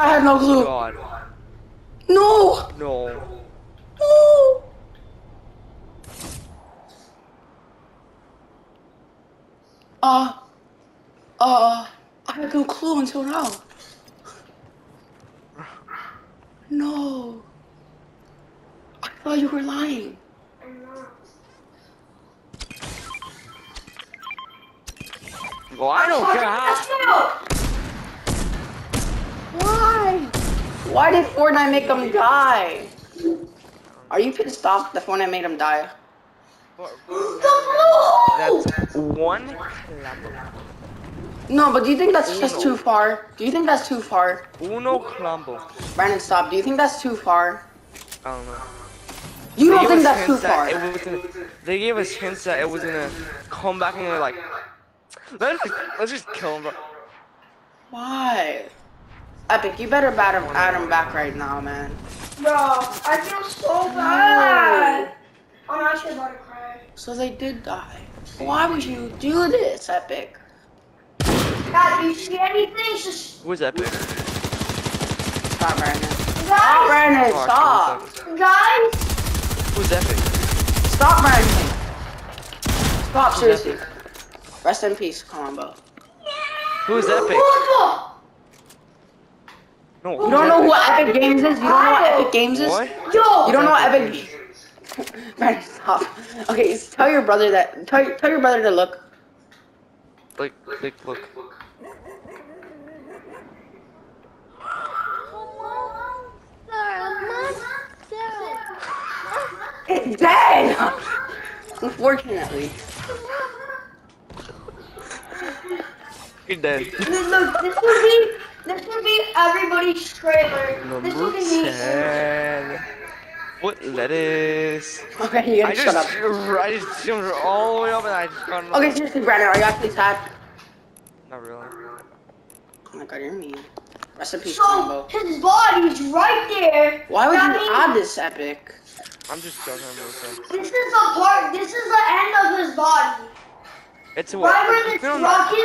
I had no clue. God. No! No. No! Uh, uh, I had no clue until now. No. I thought you were lying. Well, I don't care how. Why? Why did Fortnite make them die? Are you pissed off that Fortnite made them die? That's one. No, but do you think that's just too far? Do you think that's too far? Uno Klombo. Brandon, stop. Do you think that's too far? I don't know. You They don't think that's too that far? It was gonna, they gave us hints that it was gonna come back and they're like, let's, let's just kill him, bro. Why? Epic, you better bat him, add him back right now, man. Bro, I feel so bad. I'm actually about to cry. So they did die. Why would you do this, Epic? God, do you see anything? Just Who's epic? Stop, Brandon. Stop, guys, Brandon. Oh, Stop. guys. Who's epic? Stop, Brandon. Stop, seriously. Rest in peace, Klombo. Who's epic? Whoa, No. You don't know epic? what Epic Games is? You don't know what Epic Games is? What? Yo, You don't know what Epic Brandon, stop. Okay, tell your brother that. Tell, tell your brother to look. Like, like, look. It's dead! Unfortunately. You're dead. Look, look, this would be this would be everybody's trailer. Number would be 10. What lettuce? Okay, you gotta just, shut up. I just jumped all the way up and I just got Okay, seriously, Brandon, are you actually sad? Not really. Oh my god, you're mean. Rest in peace, so Klombo. his body's right there. Why would That you means add this epic? I'm just joking. I'm This is the part. This is the end of his body. It's a what? Right where We this rocket